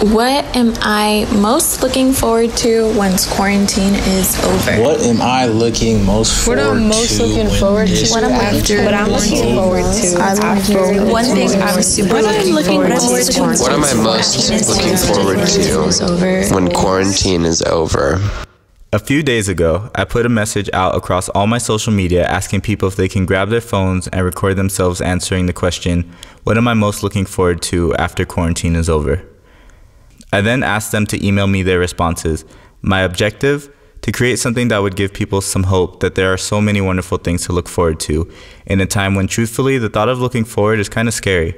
What am I most looking forward to once quarantine is over? What am I looking most forward to? What forward I'm most to? looking forward to this What I'm after What I'm looking looking forward to after One thing I'm super I'm looking looking forward to. What am I most looking forward to when quarantine is over? A few days ago, I put a message out across all my social media asking people if they can grab their phones and record themselves answering the question, What am I most looking forward to after quarantine is over? I then asked them to email me their responses. My objective? To create something that would give people some hope that there are so many wonderful things to look forward to in a time when, truthfully, the thought of looking forward is kind of scary.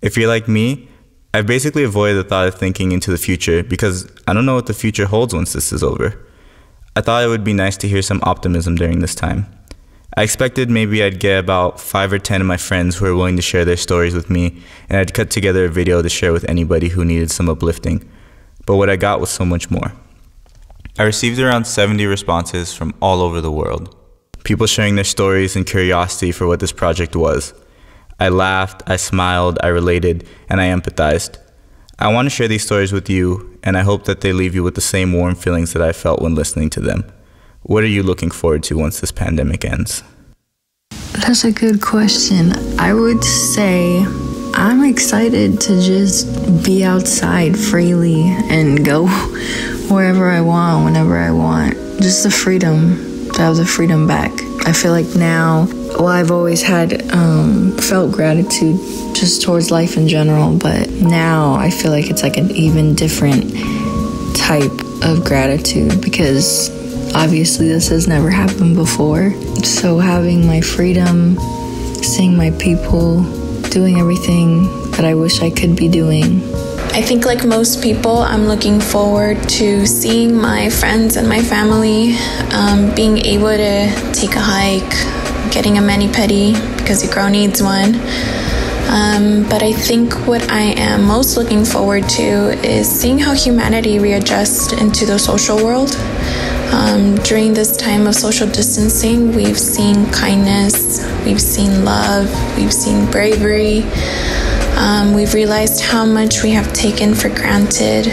If you're like me, I've basically avoided the thought of thinking into the future because I don't know what the future holds once this is over. I thought it would be nice to hear some optimism during this time. I expected maybe I'd get about five or ten of my friends who were willing to share their stories with me, and I'd cut together a video to share with anybody who needed some uplifting. But what I got was so much more. I received around 70 responses from all over the world. People sharing their stories and curiosity for what this project was. I laughed, I smiled, I related, and I empathized. I want to share these stories with you, and I hope that they leave you with the same warm feelings that I felt when listening to them. What are you looking forward to once this pandemic ends? That's a good question. I would say I'm excited to just be outside freely and go wherever I want, whenever I want. Just the freedom, to have the freedom back. I feel like now, well, I've always had um, felt gratitude just towards life in general, but now I feel like it's like an even different type of gratitude because obviously this has never happened before. So having my freedom, seeing my people, doing everything that I wish I could be doing. I think, like most people, I'm looking forward to seeing my friends and my family, um, being able to take a hike, getting a mani pedi because your girl needs one. Um, but I think what I am most looking forward to is seeing how humanity readjusts into the social world. Um, during this time of social distancing, we've seen kindness, we've seen love, we've seen bravery. Um, we've realized how much we have taken for granted.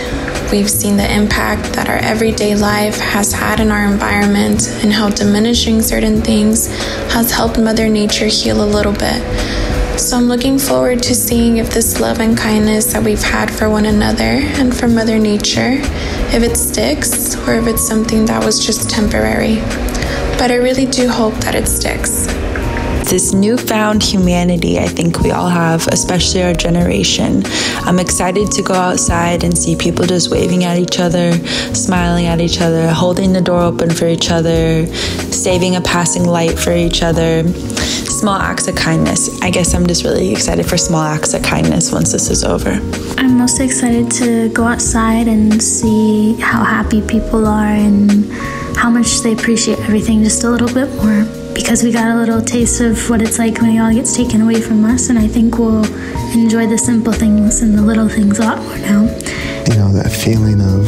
We've seen the impact that our everyday life has had in our environment and how diminishing certain things has helped Mother Nature heal a little bit. So I'm looking forward to seeing if this love and kindness that we've had for one another and for Mother Nature, if it sticks or if it's something that was just temporary. But I really do hope that it sticks. This newfound humanity I think we all have, especially our generation. I'm excited to go outside and see people just waving at each other, smiling at each other, holding the door open for each other, saving a passing light for each other. Small acts of kindness. I guess I'm just really excited for small acts of kindness once this is over. I'm most excited to go outside and see how happy people are and how much they appreciate everything just a little bit more because we got a little taste of what it's like when it all gets taken away from us and I think we'll enjoy the simple things and the little things a lot more now. You know, that feeling of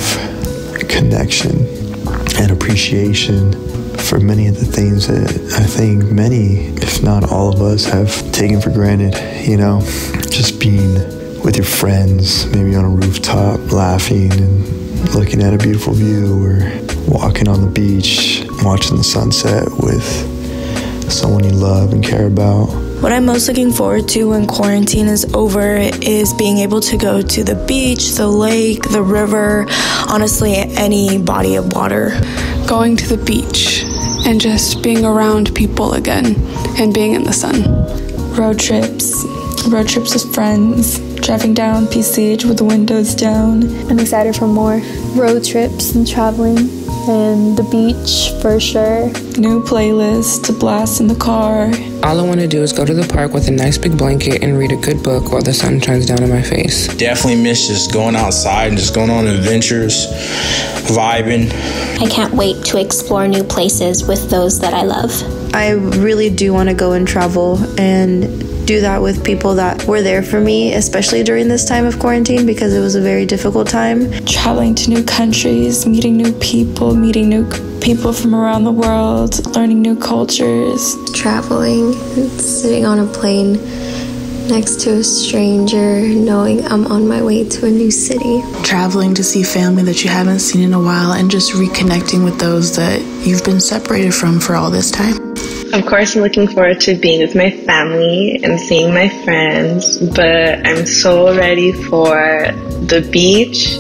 connection and appreciation for many of the things that I think many, if not all of us, have taken for granted. You know, just being with your friends, maybe on a rooftop, laughing and looking at a beautiful view, or walking on the beach, watching the sunset with someone you love and care about. What I'm most looking forward to when quarantine is over is being able to go to the beach, the lake, the river, honestly, any body of water. Going to the beach and just being around people again and being in the sun. Road trips, road trips with friends, driving down PCH with the windows down. I'm excited for more road trips and traveling and the beach for sure. New playlist to blast in the car. All I want to do is go to the park with a nice big blanket and read a good book while the sun shines down in my face. Definitely miss just going outside and just going on adventures, vibing. I can't wait to explore new places with those that I love. I really do want to go and travel and do that with people that were there for me, especially during this time of quarantine because it was a very difficult time. Traveling to new countries, meeting new people, meeting new people from around the world, learning new cultures. Traveling, sitting on a plane, next to a stranger, knowing I'm on my way to a new city. Traveling to see family that you haven't seen in a while and just reconnecting with those that you've been separated from for all this time. Of course, I'm looking forward to being with my family and seeing my friends, but I'm so ready for the beach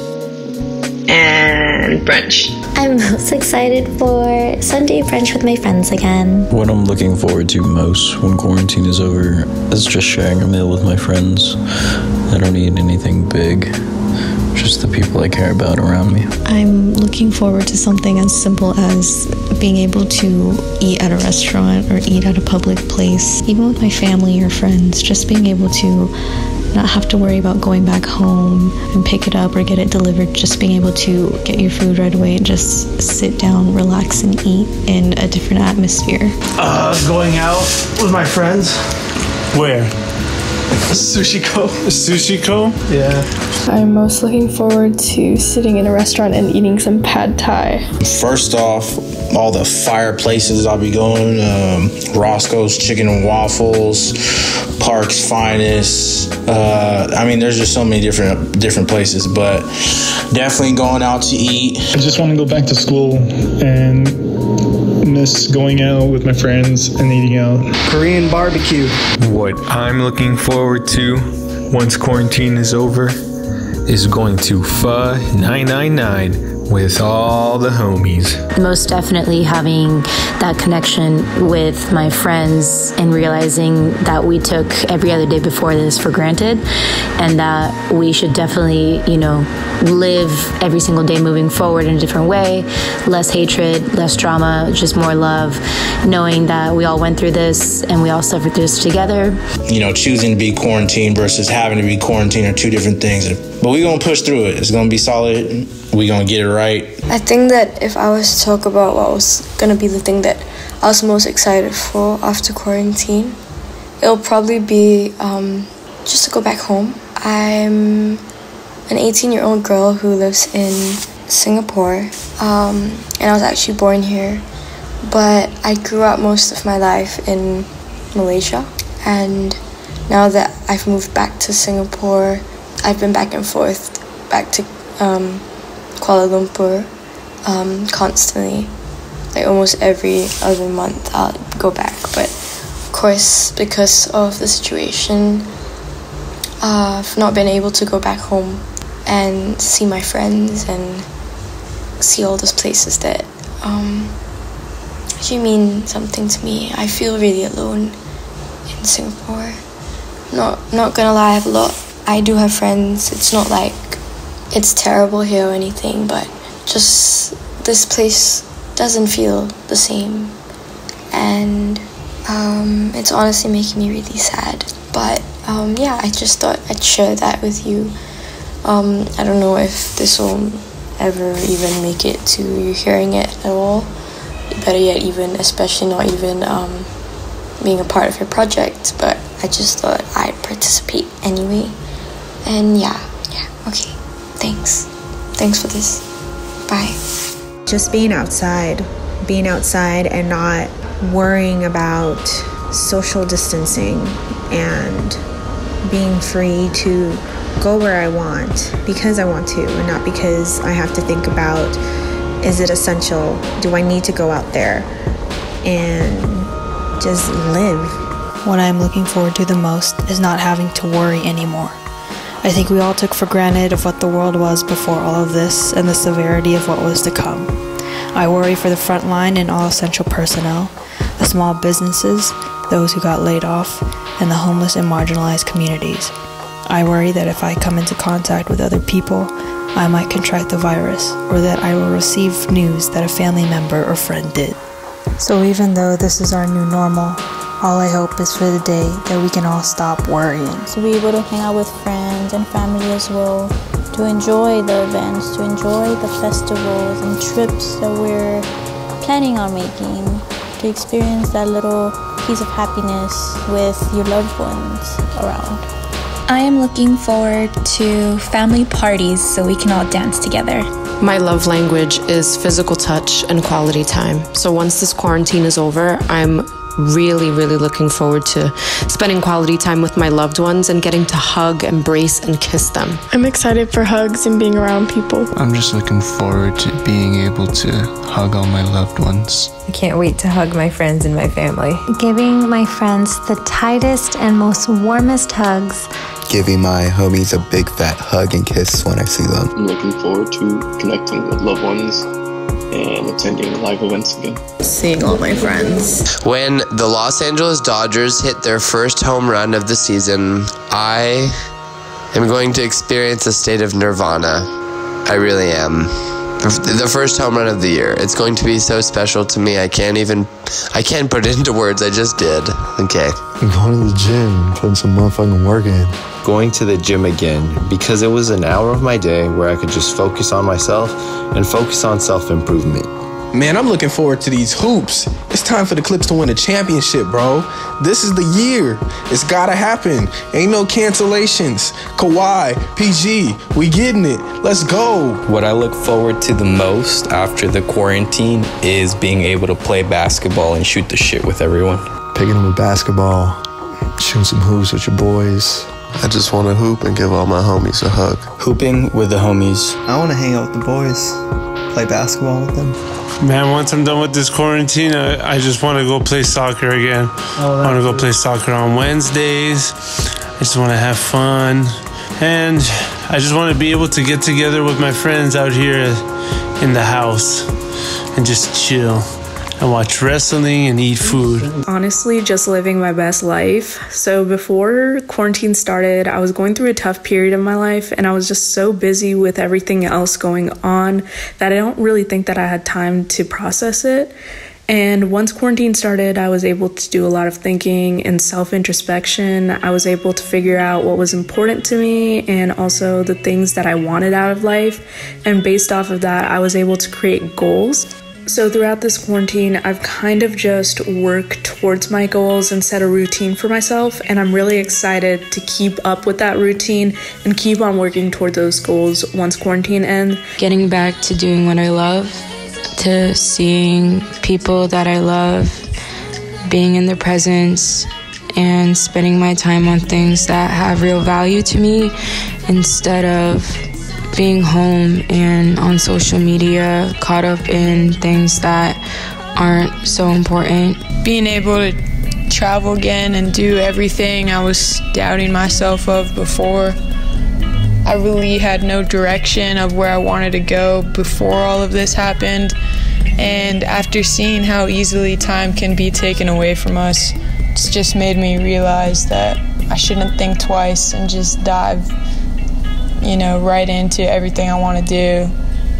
and brunch. I'm most excited for Sunday brunch with my friends again. What I'm looking forward to most when quarantine is over is just sharing a meal with my friends. I don't need anything big, just the people I care about around me. I'm looking forward to something as simple as being able to eat at a restaurant or eat at a public place, even with my family or friends, just being able to not have to worry about going back home and pick it up or get it delivered, just being able to get your food right away and just sit down, relax, and eat in a different atmosphere. Uh, going out with my friends. Where? Sushi Co. Sushi Co. Yeah. I'm most looking forward to sitting in a restaurant and eating some pad thai. First off, all the fireplaces I'll be going. Um, Roscoe's Chicken and Waffles, Park's Finest. Uh, I mean, there's just so many different different places, but definitely going out to eat. I just want to go back to school and miss going out with my friends and eating out. Korean barbecue. What I'm looking forward to once quarantine is over is going to Pho 999 with all the homies. Most definitely having that connection with my friends and realizing that we took every other day before this for granted and that we should definitely, you know, live every single day moving forward in a different way. Less hatred, less drama, just more love, knowing that we all went through this and we all suffered through this together. You know, choosing to be quarantined versus having to be quarantined are two different things. But we're going to push through it. It's going to be solid. We're going to get it right. I think that if I was to talk about what was going to be the thing that I was most excited for after quarantine, it'll probably be um, just to go back home. I'm an 18 year old girl who lives in Singapore, um, and I was actually born here, but I grew up most of my life in Malaysia, and now that I've moved back to Singapore, I've been back and forth back to um, Kuala Lumpur um, constantly. Like almost every other month, I'll go back. But of course, because of the situation, I've not been able to go back home and see my friends and see all those places that um, actually mean something to me. I feel really alone in Singapore. Not not gonna lie, I have a lot. I do have friends. It's not like it's terrible here or anything, but just this place doesn't feel the same, and um, it's honestly making me really sad. But um, yeah, I just thought I'd share that with you. Um, I don't know if this will ever even make it to you hearing it at all. Better yet, even especially not even um, being a part of your project. But I just thought I'd participate anyway. And yeah, yeah, okay. Thanks. Thanks for this. Bye. Just being outside, being outside and not worrying about social distancing and being free to go where I want because I want to and not because I have to think about is it essential? Do I need to go out there and just live? What I'm looking forward to the most is not having to worry anymore. I think we all took for granted of what the world was before all of this and the severity of what was to come. I worry for the front line and all essential personnel, the small businesses, those who got laid off, and the homeless and marginalized communities. I worry that if I come into contact with other people, I might contract the virus, or that I will receive news that a family member or friend did. So, even though this is our new normal, all I hope is for the day that we can all stop worrying. To be able to hang out with friends and family as well, to enjoy the events, to enjoy the festivals and trips that we're planning on making, to experience that little piece of happiness with your loved ones around. I am looking forward to family parties so we can all dance together. My love language is physical touch and quality time. So once this quarantine is over, I'm really, really looking forward to spending quality time with my loved ones and getting to hug, embrace, and kiss them. I'm excited for hugs and being around people. I'm just looking forward to being able to hug all my loved ones. I can't wait to hug my friends and my family. Giving my friends the tightest and most warmest hugs. Giving my homies a big fat hug and kiss when I see them. I'm looking forward to connecting with loved ones and attending live events again. Seeing all my friends. When the Los Angeles Dodgers hit their first home run of the season, I am going to experience a state of nirvana. I really am. The first home run of the year. It's going to be so special to me. I can't even, I can't put it into words. I just did. Okay. I'm going to the gym, putting some motherfucking work in. Going to the gym again because it was an hour of my day where I could just focus on myself and focus on self improvement. Man, I'm looking forward to these hoops. It's time for the Clips to win a championship, bro. This is the year. It's gotta happen. Ain't no cancellations. Kawhi, PG, we getting it. Let's go. What I look forward to the most after the quarantine is being able to play basketball and shoot the shit with everyone. Picking up a basketball, shooting some hoops with your boys. I just want to hoop and give all my homies a hug. Hooping with the homies. I want to hang out with the boys, play basketball with them. Man, once I'm done with this quarantine, I, I just want to go play soccer again. Oh, I want to go play soccer on Wednesdays. I just want to have fun. And I just want to be able to get together with my friends out here in the house and just chill and watch wrestling and eat food. Honestly, just living my best life. So before quarantine started, I was going through a tough period of my life and I was just so busy with everything else going on that I don't really think that I had time to process it. And once quarantine started, I was able to do a lot of thinking and self introspection. I was able to figure out what was important to me and also the things that I wanted out of life. And based off of that, I was able to create goals. So, throughout this quarantine, I've kind of just worked towards my goals and set a routine for myself. And I'm really excited to keep up with that routine and keep on working toward those goals once quarantine ends. Getting back to doing what I love, to seeing people that I love, being in their presence, and spending my time on things that have real value to me instead of being home and on social media, caught up in things that aren't so important. Being able to travel again and do everything I was doubting myself of before. I really had no direction of where I wanted to go before all of this happened. And after seeing how easily time can be taken away from us, it's just made me realize that I shouldn't think twice and just dive you know, right into everything I want to do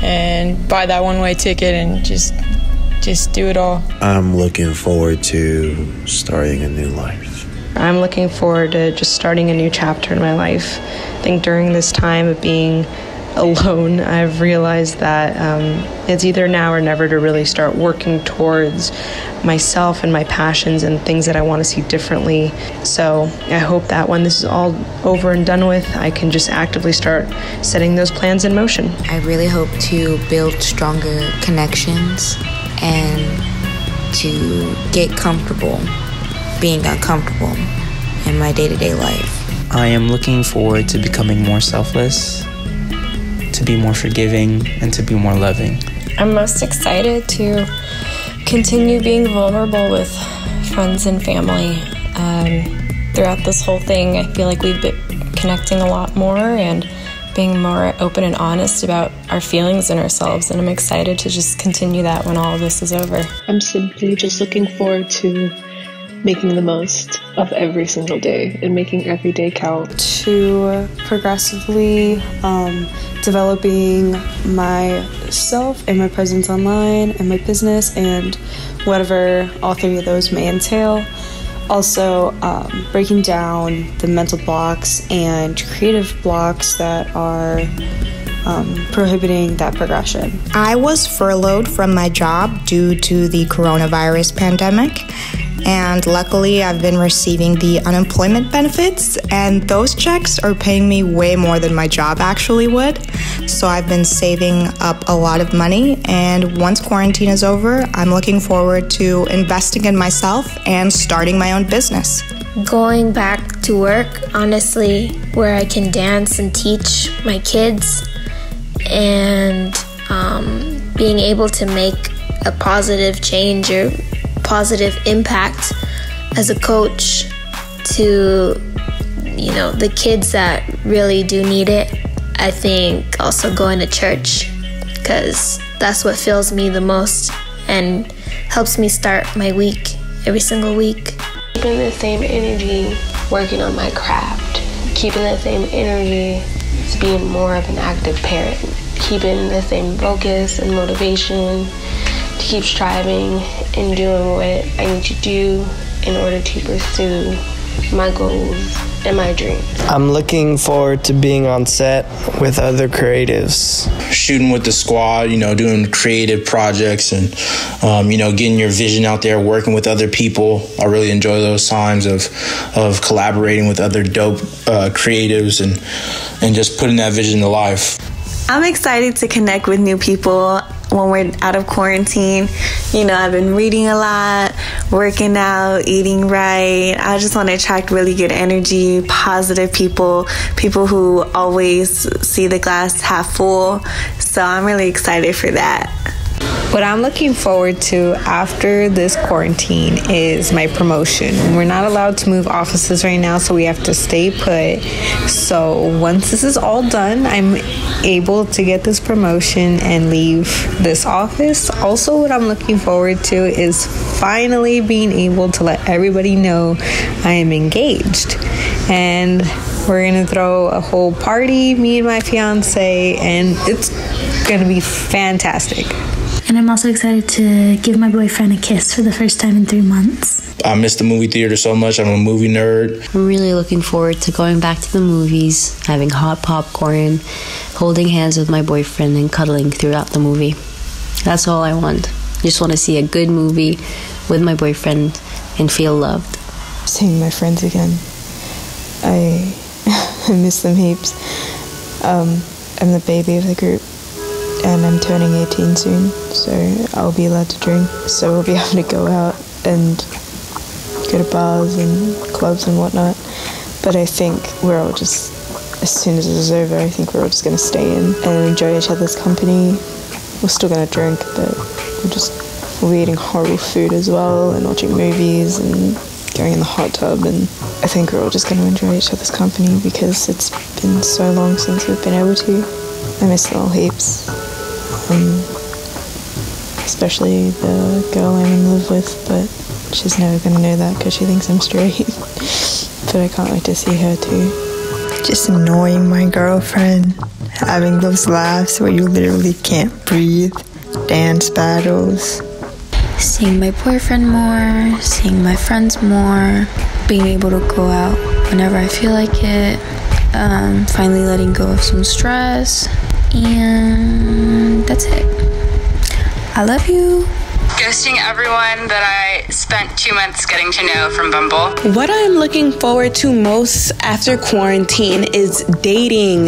and buy that one way ticket and just just do it all. I'm looking forward to starting a new life. I'm looking forward to just starting a new chapter in my life. I think during this time of being alone, I've realized that um, it's either now or never to really start working towards myself and my passions and things that I want to see differently. So I hope that when this is all over and done with, I can just actively start setting those plans in motion. I really hope to build stronger connections and to get comfortable being uncomfortable in my day to day life. I am looking forward to becoming more selfless to be more forgiving and to be more loving. I'm most excited to continue being vulnerable with friends and family. Um, throughout this whole thing, I feel like we've been connecting a lot more and being more open and honest about our feelings and ourselves. And I'm excited to just continue that when all of this is over. I'm simply just looking forward to making the most of every single day and making every day count. To progressively um, developing myself and my presence online and my business and whatever all three of those may entail. Also, um, breaking down the mental blocks and creative blocks that are um, prohibiting that progression. I was furloughed from my job due to the coronavirus pandemic, and luckily I've been receiving the unemployment benefits, and those checks are paying me way more than my job actually would. So I've been saving up a lot of money, and once quarantine is over, I'm looking forward to investing in myself and starting my own business. Going back to work, honestly, where I can dance and teach my kids, and um, being able to make a positive change or positive impact as a coach to you know the kids that really do need it i think also going to church because that's what fills me the most and helps me start my week every single week. Keeping the same energy working on my craft. Keeping the same energy to being more of an active parent. Keeping the same focus and motivation to keep striving and doing what I need to do in order to pursue my goals and my dreams. I'm looking forward to being on set with other creatives. Shooting with the squad, you know, doing creative projects and, um, you know, getting your vision out there, working with other people. I really enjoy those times of, of collaborating with other dope uh, creatives and, and just putting that vision to life. I'm excited to connect with new people when we're out of quarantine. You know, I've been reading a lot, working out, eating right. I just want to attract really good energy, positive people, people who always see the glass half full. So I'm really excited for that. What I'm looking forward to after this quarantine is my promotion. We're not allowed to move offices right now, so we have to stay put. So once this is all done, I'm able to get this promotion and leave this office. Also, what I'm looking forward to is finally being able to let everybody know I am engaged. And we're gonna throw a whole party, me and my fiance, and it's gonna be fantastic. And I'm also excited to give my boyfriend a kiss for the first time in three months. I miss the movie theater so much. I'm a movie nerd. I'm really looking forward to going back to the movies, having hot popcorn, holding hands with my boyfriend, and cuddling throughout the movie. That's all I want. I just want to see a good movie with my boyfriend and feel loved. Seeing my friends again. I, I miss them heaps. Um, I'm the baby of the group and I'm turning 18 soon, so I'll be allowed to drink. So we'll be able to go out and go to bars and clubs and whatnot. But I think we're all just, as soon as this is over, I think we're all just going to stay in and enjoy each other's company. We're still going to drink, but we're just we'll be eating horrible food as well and watching movies and going in the hot tub. And I think we're all just going to enjoy each other's company because it's been so long since we've been able to. I miss them all heaps. Um, especially the girl I'm in love with, but she's never gonna know that because she thinks I'm straight. but I can't wait to see her too. Just annoying my girlfriend, having those laughs where you literally can't breathe, dance battles. Seeing my boyfriend more, seeing my friends more, being able to go out whenever I feel like it, um, finally letting go of some stress, and that's it. I love you. Ghosting everyone that I spent two months getting to know from Bumble. What I'm looking forward to most after quarantine is dating.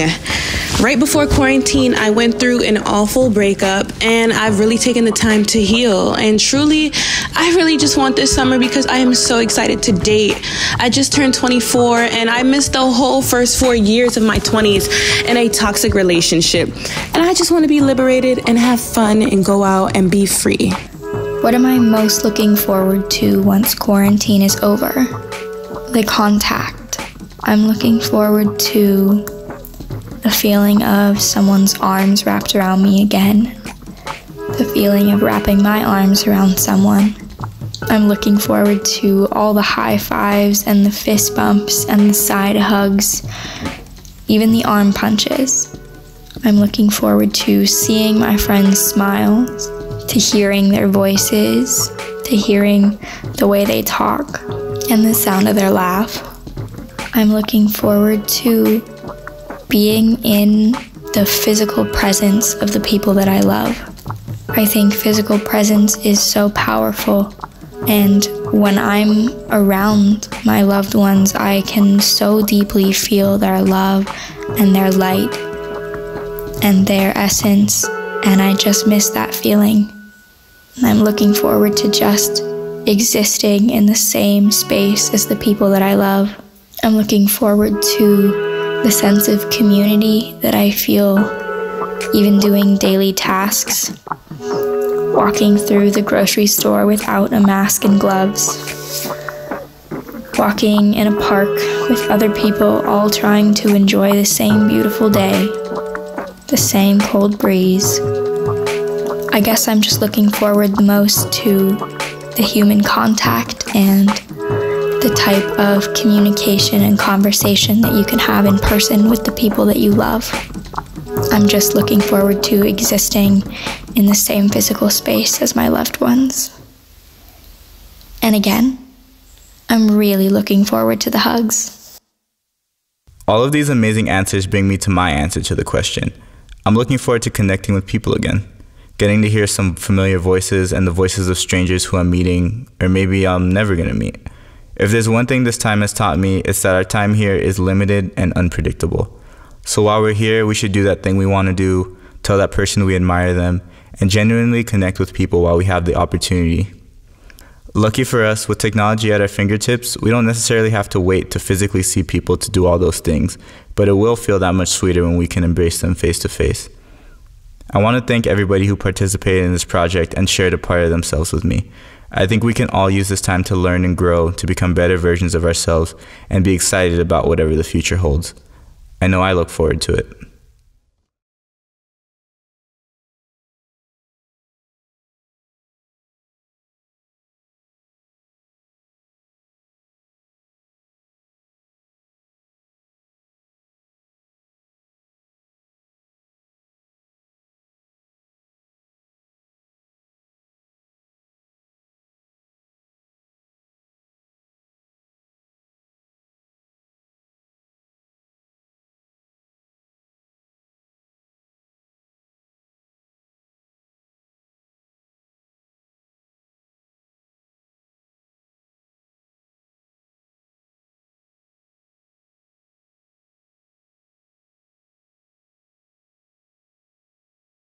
Right before quarantine, I went through an awful breakup and I've really taken the time to heal. And truly, I really just want this summer because I am so excited to date. I just turned 24 and I missed the whole first four years of my 20s in a toxic relationship. And I just want to be liberated and have fun and go out and be free. What am I most looking forward to once quarantine is over? The contact. I'm looking forward to the feeling of someone's arms wrapped around me again. The feeling of wrapping my arms around someone. I'm looking forward to all the high fives and the fist bumps and the side hugs, even the arm punches. I'm looking forward to seeing my friends' smiles, to hearing their voices, to hearing the way they talk and the sound of their laugh. I'm looking forward to being in the physical presence of the people that I love. I think physical presence is so powerful, and when I'm around my loved ones, I can so deeply feel their love and their light and their essence, and I just miss that feeling. I'm looking forward to just existing in the same space as the people that I love. I'm looking forward to the sense of community that I feel even doing daily tasks walking through the grocery store without a mask and gloves, walking in a park with other people all trying to enjoy the same beautiful day, the same cold breeze. I guess I'm just looking forward the most to the human contact and the type of communication and conversation that you can have in person with the people that you love. I'm just looking forward to existing in the same physical space as my loved ones. And again, I'm really looking forward to the hugs. All of these amazing answers bring me to my answer to the question. I'm looking forward to connecting with people again, getting to hear some familiar voices and the voices of strangers who I'm meeting, or maybe I'm never going to meet. If there's one thing this time has taught me, it's that our time here is limited and unpredictable. So while we're here, we should do that thing we want to do, tell that person we admire them, and genuinely connect with people while we have the opportunity. Lucky for us, with technology at our fingertips, we don't necessarily have to wait to physically see people to do all those things, but it will feel that much sweeter when we can embrace them face to face. I want to thank everybody who participated in this project and shared a part of themselves with me. I think we can all use this time to learn and grow, to become better versions of ourselves, and be excited about whatever the future holds. I know I look forward to it.